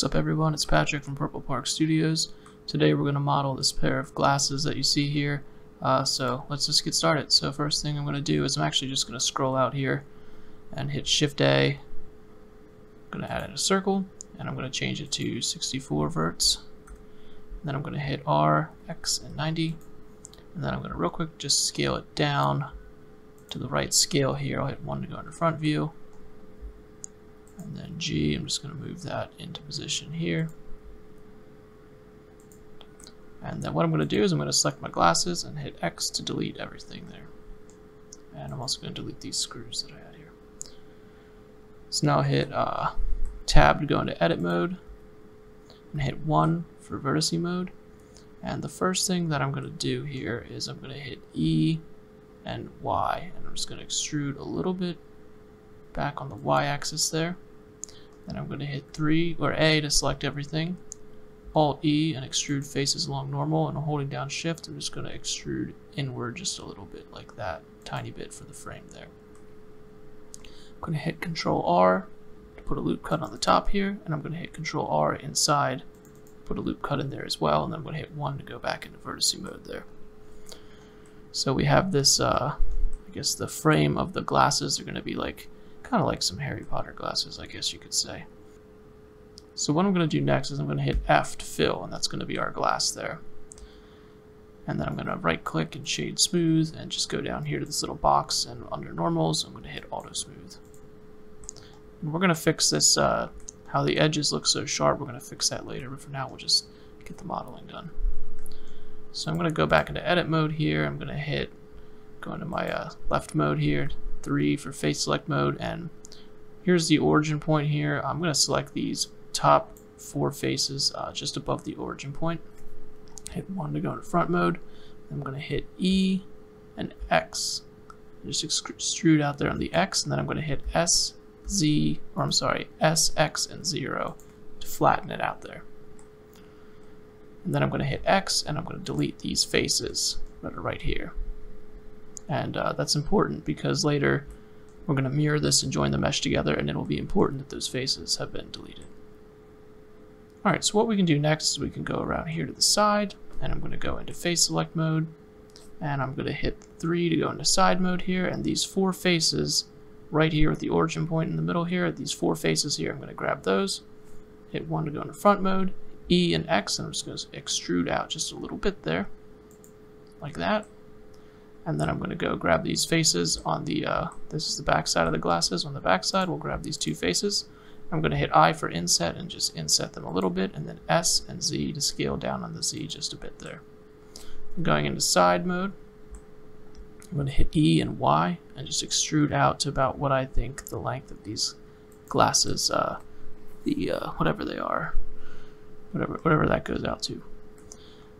What's up everyone, it's Patrick from Purple Park Studios. Today we're going to model this pair of glasses that you see here. Uh, so let's just get started. So first thing I'm going to do is I'm actually just going to scroll out here and hit Shift A. I'm going to add in a circle and I'm going to change it to 64 verts. Then I'm going to hit R, X, and 90. And then I'm going to real quick just scale it down to the right scale here. I'll hit 1 to go into front view. And then G, I'm just going to move that into position here. And then what I'm going to do is I'm going to select my glasses and hit X to delete everything there. And I'm also going to delete these screws that I had here. So now I'll hit uh, Tab to go into edit mode and hit 1 for vertice mode. And the first thing that I'm going to do here is I'm going to hit E and Y and I'm just going to extrude a little bit back on the Y axis there. Then I'm going to hit 3 or A to select everything. Alt E and extrude faces along normal and holding down shift I'm just going to extrude inward just a little bit like that tiny bit for the frame there. I'm going to hit control R to put a loop cut on the top here and I'm going to hit control R inside put a loop cut in there as well and then I'm going to hit 1 to go back into vertice mode there. So we have this uh, I guess the frame of the glasses are going to be like Kind of like some Harry Potter glasses, I guess you could say. So what I'm going to do next is I'm going to hit F to fill, and that's going to be our glass there. And then I'm going to right click and shade smooth and just go down here to this little box and under normals I'm going to hit auto smooth. And we're going to fix this, uh, how the edges look so sharp, we're going to fix that later, but for now we'll just get the modeling done. So I'm going to go back into edit mode here, I'm going to hit, go into my uh, left mode here, 3 for face select mode and here's the origin point here. I'm going to select these top four faces uh, just above the origin point. Hit 1 to go into front mode. I'm going to hit E and X. Just extrude out there on the X and then I'm going to hit S, Z, or I'm sorry, S, X, and 0 to flatten it out there. And then I'm going to hit X and I'm going to delete these faces that are right here. And uh, that's important because later we're going to mirror this and join the mesh together and it'll be important that those faces have been deleted. Alright, so what we can do next is we can go around here to the side and I'm going to go into face select mode and I'm going to hit 3 to go into side mode here and these four faces right here with the origin point in the middle here, these four faces here, I'm going to grab those, hit 1 to go into front mode, E and X, and I'm just going to extrude out just a little bit there, like that and then I'm going to go grab these faces on the, uh, this is the back side of the glasses. On the back side, we'll grab these two faces. I'm going to hit I for inset and just inset them a little bit, and then S and Z to scale down on the Z just a bit there. I'm going into side mode. I'm going to hit E and Y and just extrude out to about what I think the length of these glasses, uh, the uh, whatever they are, whatever whatever that goes out to.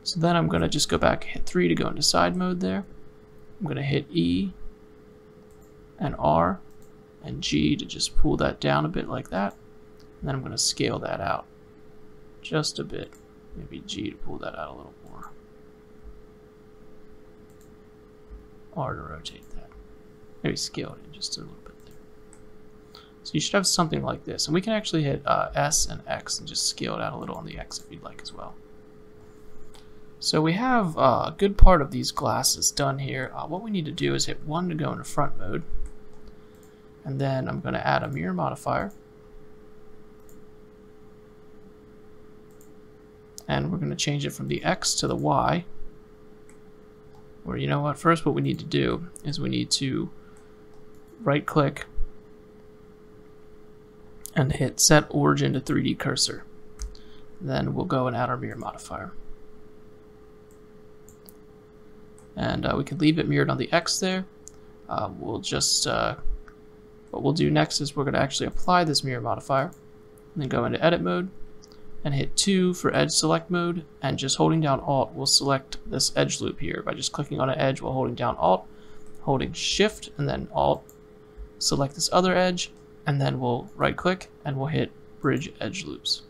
So then I'm going to just go back hit 3 to go into side mode there. I'm going to hit E and R and G to just pull that down a bit like that. And then I'm going to scale that out just a bit. Maybe G to pull that out a little more. R to rotate that. Maybe scale it in just a little bit there. So you should have something like this. And we can actually hit uh, S and X and just scale it out a little on the X if you'd like as well. So we have a good part of these glasses done here. Uh, what we need to do is hit 1 to go into front mode. And then I'm going to add a mirror modifier. And we're going to change it from the X to the Y. Or you know what, first what we need to do is we need to right click and hit set origin to 3D cursor. Then we'll go and add our mirror modifier and uh, we can leave it mirrored on the X there. Uh, we'll just, uh, what we'll do next is we're going to actually apply this mirror modifier, and then go into edit mode, and hit 2 for edge select mode, and just holding down Alt we'll select this edge loop here by just clicking on an edge while holding down Alt, holding Shift, and then Alt, select this other edge, and then we'll right click and we'll hit bridge edge loops.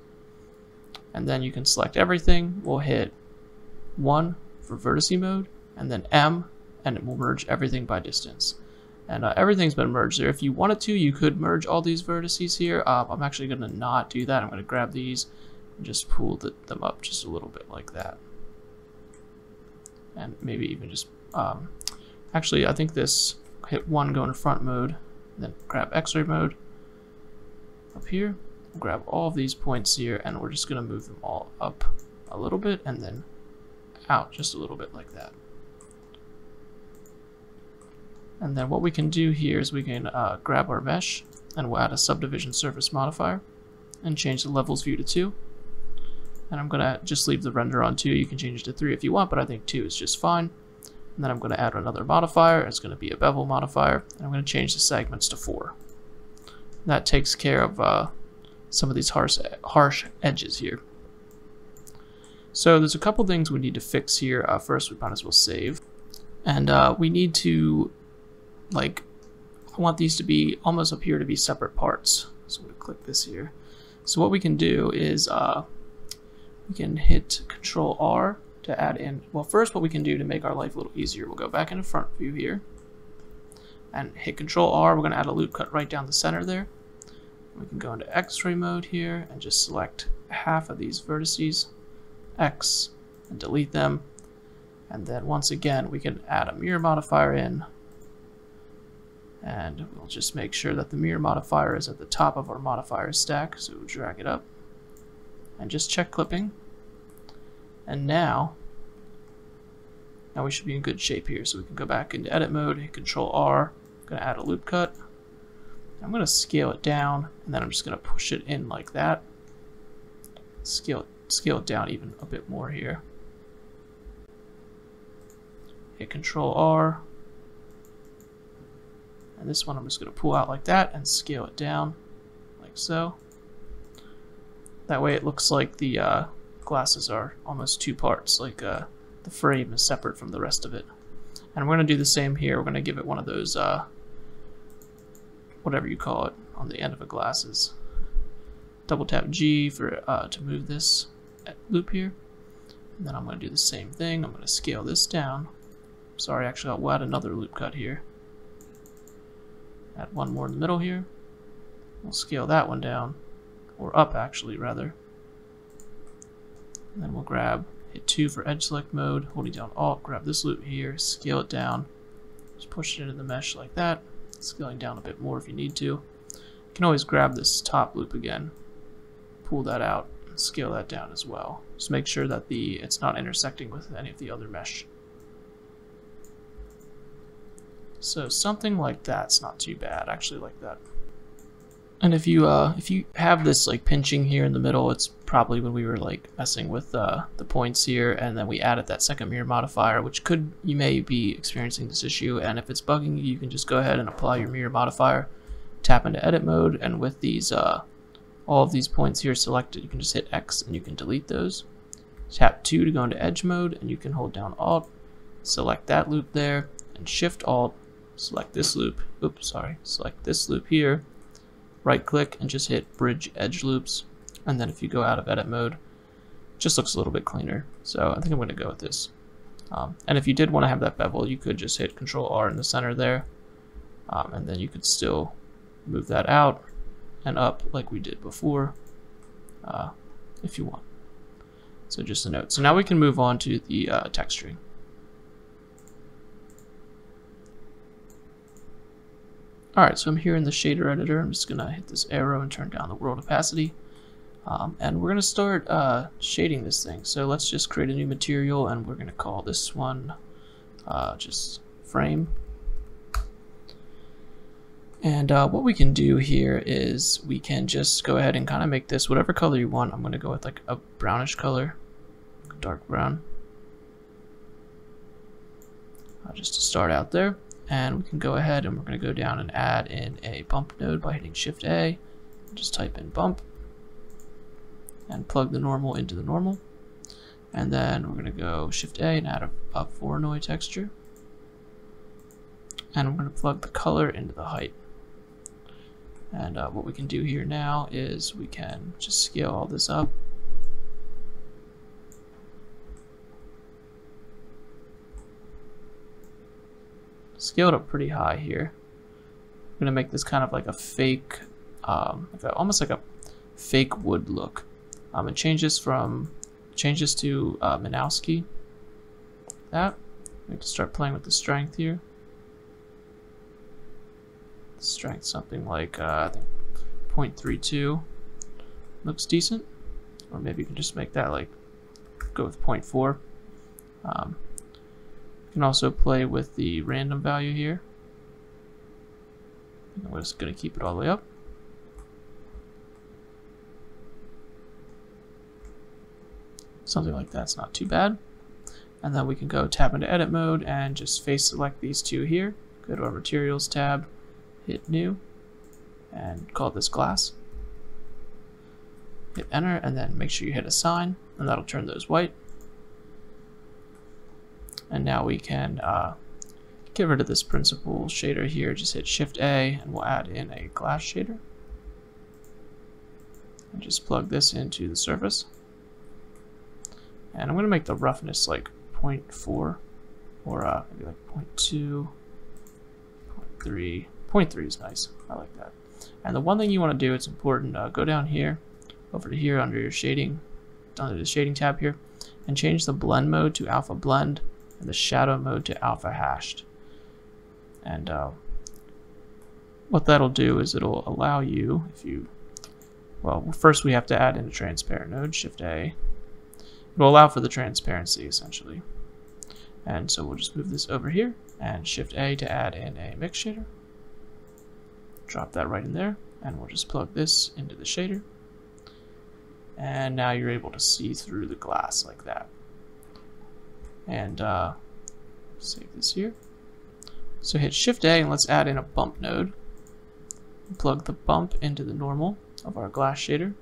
And then you can select everything, we'll hit 1 for vertice mode, and then M, and it will merge everything by distance. And uh, everything's been merged there. If you wanted to, you could merge all these vertices here. Uh, I'm actually going to not do that. I'm going to grab these and just pull the, them up just a little bit like that. And maybe even just, um, actually, I think this hit one, go into front mode, then grab x-ray mode up here. grab all of these points here, and we're just going to move them all up a little bit and then out just a little bit like that. And then what we can do here is we can uh, grab our mesh and we'll add a subdivision surface modifier and change the levels view to 2. And I'm going to just leave the render on 2. You can change it to 3 if you want, but I think 2 is just fine. And then I'm going to add another modifier. It's going to be a bevel modifier. And I'm going to change the segments to 4. That takes care of uh, some of these harsh, harsh edges here. So there's a couple things we need to fix here. Uh, first, we might as well save. And uh, we need to like I want these to be almost appear to be separate parts. So I'm click this here. So what we can do is uh, we can hit Control R to add in. Well, first what we can do to make our life a little easier, we'll go back into front view here and hit Control R. We're going to add a loop cut right down the center there. We can go into X-ray mode here and just select half of these vertices, X, and delete them. And then once again, we can add a mirror modifier in and we'll just make sure that the mirror modifier is at the top of our modifier stack. So we'll drag it up and just check clipping. And now, now we should be in good shape here. So we can go back into edit mode, hit control R, I'm gonna add a loop cut. I'm gonna scale it down and then I'm just gonna push it in like that. Scale, scale it down even a bit more here. Hit control R, and this one I'm just going to pull out like that and scale it down like so. That way it looks like the uh, glasses are almost two parts, like uh, the frame is separate from the rest of it. And we're going to do the same here. We're going to give it one of those, uh, whatever you call it, on the end of a glasses. Double tap G for uh, to move this loop here. And then I'm going to do the same thing. I'm going to scale this down. Sorry, actually I'll add another loop cut here. Add one more in the middle here. We'll scale that one down, or up actually, rather. And then we'll grab, hit 2 for edge select mode, holding down Alt, grab this loop here, scale it down, just push it into the mesh like that, scaling down a bit more if you need to. You can always grab this top loop again, pull that out, scale that down as well. Just make sure that the it's not intersecting with any of the other mesh So something like that's not too bad. Actually like that. And if you uh, if you have this like pinching here in the middle, it's probably when we were like messing with uh, the points here, and then we added that second mirror modifier, which could you may be experiencing this issue. And if it's bugging you, you can just go ahead and apply your mirror modifier, tap into edit mode, and with these uh, all of these points here selected, you can just hit X and you can delete those. Tap 2 to go into edge mode, and you can hold down Alt, select that loop there, and Shift Alt select this loop, oops, sorry, select this loop here, right click and just hit bridge edge loops. And then if you go out of edit mode, it just looks a little bit cleaner. So I think I'm going to go with this. Um, and if you did want to have that bevel, you could just hit Control R in the center there, um, and then you could still move that out and up like we did before, uh, if you want. So just a note. So now we can move on to the uh, texturing. Alright, so I'm here in the shader editor. I'm just going to hit this arrow and turn down the world opacity. Um, and we're going to start uh, shading this thing. So let's just create a new material and we're going to call this one uh, just frame. And uh, what we can do here is we can just go ahead and kind of make this whatever color you want. I'm going to go with like a brownish color, dark brown. Uh, just to start out there and we can go ahead and we're going to go down and add in a bump node by hitting shift A. Just type in bump and plug the normal into the normal. And then we're going to go shift A and add a, a Voronoi texture. And I'm going to plug the color into the height. And uh, what we can do here now is we can just scale all this up scaled up pretty high here. I'm gonna make this kind of like a fake, um, like a, almost like a fake wood look. Um, change this from changes to uh, Minkowski. That we can start playing with the strength here. Strength something like uh, I think 0.32 looks decent, or maybe you can just make that like go with 0.4. Um, you can also play with the random value here. I'm just going to keep it all the way up. Something like that's not too bad. And then we can go tab into edit mode and just face select these two here. Go to our materials tab, hit new, and call this glass. Hit enter and then make sure you hit assign and that'll turn those white. And now we can uh, get rid of this principal shader here. Just hit shift A and we'll add in a glass shader. And just plug this into the surface. And I'm going to make the roughness like 0.4 or uh, maybe like 0.2, 0.3. 0.3 is nice. I like that. And the one thing you want to do, it's important, uh, go down here, over to here under your shading, under the shading tab here, and change the blend mode to alpha blend the shadow mode to alpha hashed. And uh, what that'll do is it'll allow you, if you, well, first we have to add in a transparent node, Shift A. It'll allow for the transparency essentially. And so we'll just move this over here and Shift A to add in a mix shader. Drop that right in there, and we'll just plug this into the shader. And now you're able to see through the glass like that. And uh, save this here. So hit Shift A and let's add in a bump node. Plug the bump into the normal of our glass shader.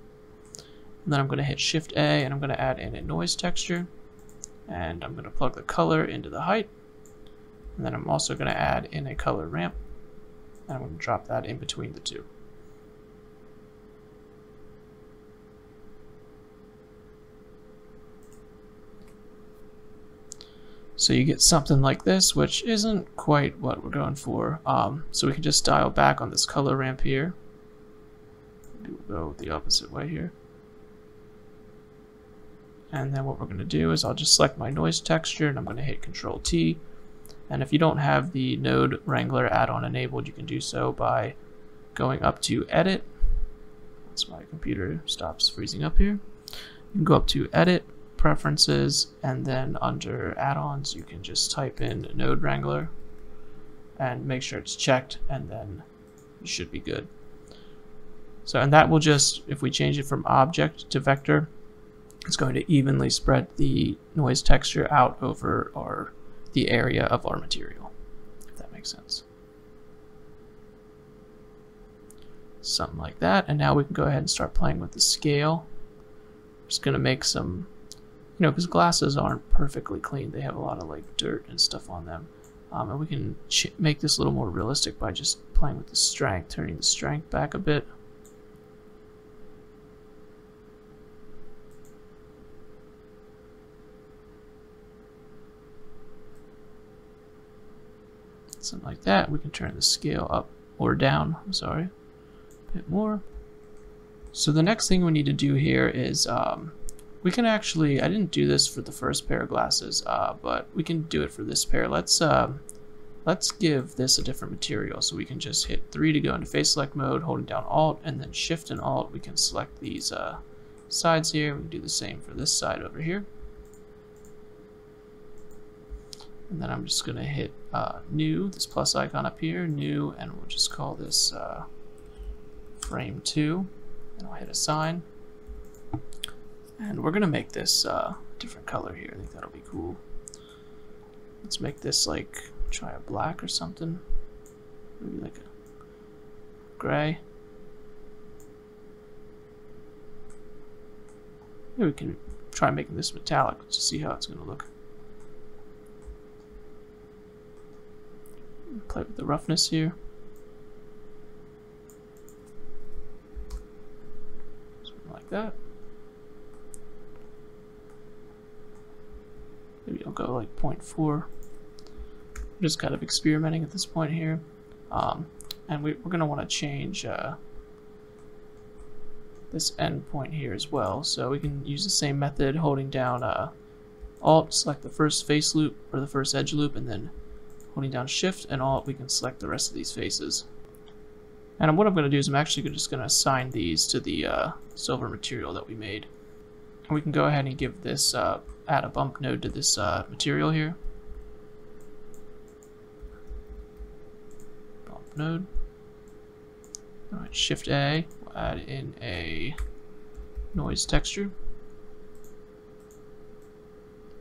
And then I'm going to hit Shift A and I'm going to add in a noise texture. And I'm going to plug the color into the height. And then I'm also going to add in a color ramp. And I'm going to drop that in between the two. So you get something like this, which isn't quite what we're going for. Um, so we can just dial back on this color ramp here. We'll go the opposite way here. And then what we're going to do is I'll just select my noise texture and I'm going to hit Control T. And if you don't have the Node Wrangler add-on enabled, you can do so by going up to Edit. Once my computer stops freezing up here. You can go up to Edit, preferences and then under add-ons you can just type in node wrangler and make sure it's checked and then you should be good. So and that will just if we change it from object to vector it's going to evenly spread the noise texture out over our the area of our material if that makes sense. Something like that and now we can go ahead and start playing with the scale. Just going to make some you know, because glasses aren't perfectly clean. They have a lot of like dirt and stuff on them. Um, and we can make this a little more realistic by just playing with the strength, turning the strength back a bit. Something like that. We can turn the scale up or down, I'm sorry, a bit more. So the next thing we need to do here is um, we can actually, I didn't do this for the first pair of glasses, uh, but we can do it for this pair. Let's uh, let's give this a different material. So we can just hit 3 to go into face select mode, holding down Alt, and then Shift and Alt. We can select these uh, sides here. We can do the same for this side over here. And then I'm just going to hit uh, New, this plus icon up here, New, and we'll just call this uh, Frame 2. And I'll hit Assign. And we're gonna make this uh, different color here. I think that'll be cool. Let's make this like, try a black or something. Maybe like a gray. Maybe we can try making this metallic to see how it's gonna look. Play with the roughness here. Something like that. Maybe I'll go like 0.4. I'm just kind of experimenting at this point here. Um, And we, are going to want to change uh, this endpoint here as well. So we can use the same method, holding down uh, Alt, select the first face loop or the first edge loop, and then holding down Shift and Alt, we can select the rest of these faces. And what I'm going to do is I'm actually just going to assign these to the uh, silver material that we made. And we can go ahead and give this, uh, add a bump node to this uh, material here. Bump node. Alright, Shift A, we'll add in a noise texture.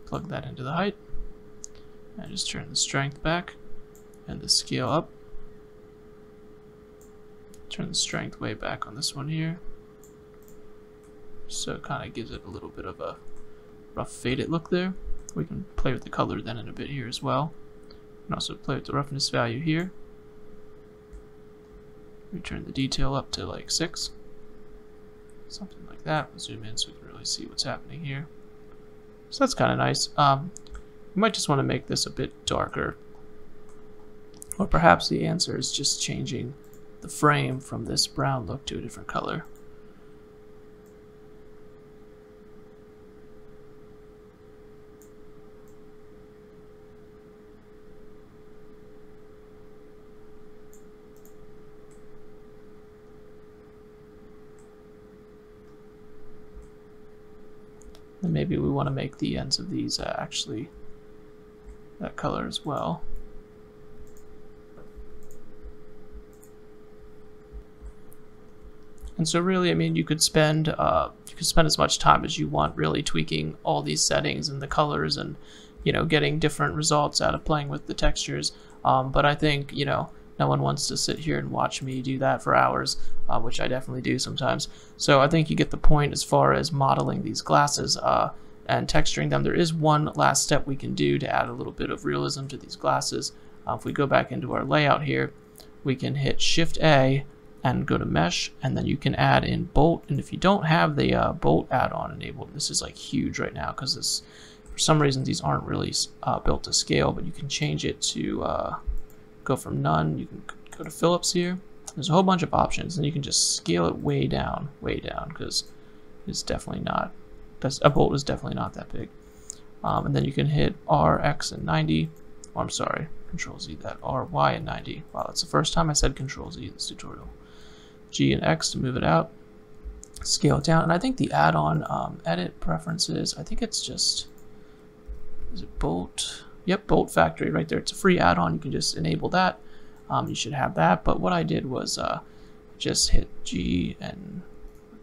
Plug that into the height. And just turn the strength back and the scale up. Turn the strength way back on this one here. So it kind of gives it a little bit of a rough faded look there. We can play with the color then in a bit here as well. And also play with the roughness value here. We turn the detail up to like 6. Something like that. We'll zoom in so we can really see what's happening here. So that's kind of nice. Um, you might just want to make this a bit darker. Or perhaps the answer is just changing the frame from this brown look to a different color. And maybe we want to make the ends of these uh, actually that color as well. And so really, I mean, you could spend uh, you could spend as much time as you want really tweaking all these settings and the colors and you know getting different results out of playing with the textures. Um, but I think you know no one wants to sit here and watch me do that for hours, uh, which I definitely do sometimes. So I think you get the point as far as modeling these glasses uh, and texturing them. There is one last step we can do to add a little bit of realism to these glasses. Uh, if we go back into our layout here, we can hit Shift A and go to mesh and then you can add in bolt and if you don't have the uh, bolt add-on enabled this is like huge right now because this for some reason these aren't really uh, built to scale but you can change it to uh, go from none you can go to Phillips here there's a whole bunch of options and you can just scale it way down way down because it's definitely not that's a bolt is definitely not that big um, and then you can hit R X and 90 oh, I'm sorry control Z that R Y and 90 wow that's the first time I said control Z in this tutorial G and X to move it out, scale it down. And I think the add-on um, edit preferences, I think it's just, is it Bolt? Yep, Bolt Factory right there. It's a free add-on. You can just enable that. Um, you should have that. But what I did was uh, just hit G and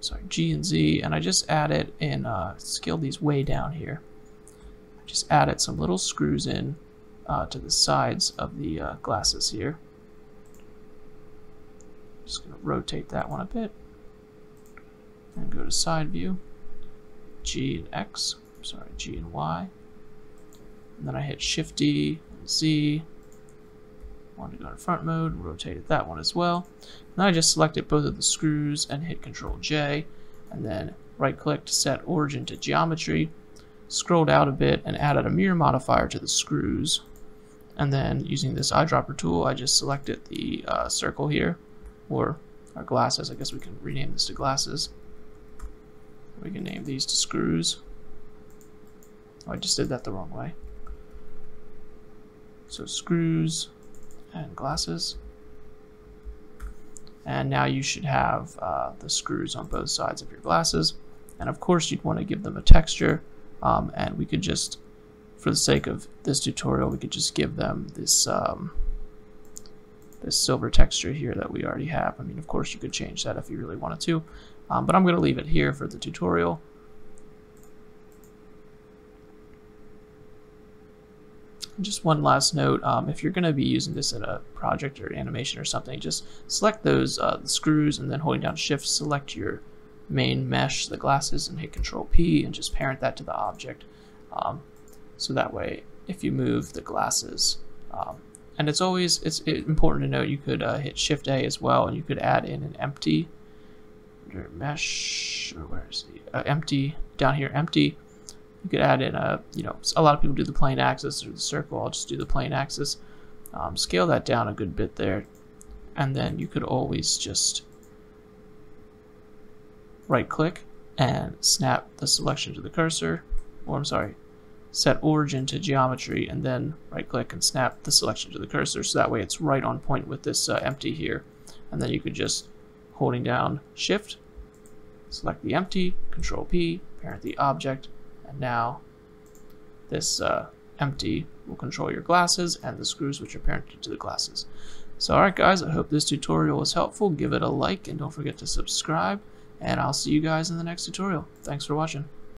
sorry G and Z, and I just added and uh, scaled these way down here. I just added some little screws in uh, to the sides of the uh, glasses here. Just going to rotate that one a bit and go to side view, G and X, sorry, G and Y. And then I hit Shift D and Z. Want to go to front mode, rotated that one as well. Now I just selected both of the screws and hit Control J, and then right click to set origin to geometry. Scrolled out a bit and added a mirror modifier to the screws. And then using this eyedropper tool, I just selected the uh, circle here or our glasses. I guess we can rename this to glasses. We can name these to screws. Oh, I just did that the wrong way. So screws and glasses. And now you should have uh, the screws on both sides of your glasses. And of course you'd want to give them a texture. Um, and we could just, for the sake of this tutorial, we could just give them this um, this silver texture here that we already have. I mean, of course, you could change that if you really wanted to, um, but I'm going to leave it here for the tutorial. Just one last note, um, if you're going to be using this in a project or animation or something, just select those uh, screws and then holding down shift, select your main mesh, the glasses, and hit control P and just parent that to the object. Um, so that way, if you move the glasses, um, and it's always it's important to note you could uh, hit Shift A as well, and you could add in an empty mesh or where is the uh, empty down here empty. You could add in a you know a lot of people do the plain axis or the circle. I'll just do the plain axis. Um, scale that down a good bit there, and then you could always just right click and snap the selection to the cursor, or I'm sorry, set origin to geometry and then right click and snap the selection to the cursor so that way it's right on point with this uh, empty here and then you could just holding down shift select the empty control P parent the object and now this uh, empty will control your glasses and the screws which are parented to the glasses. So alright guys I hope this tutorial was helpful. Give it a like and don't forget to subscribe and I'll see you guys in the next tutorial. Thanks for watching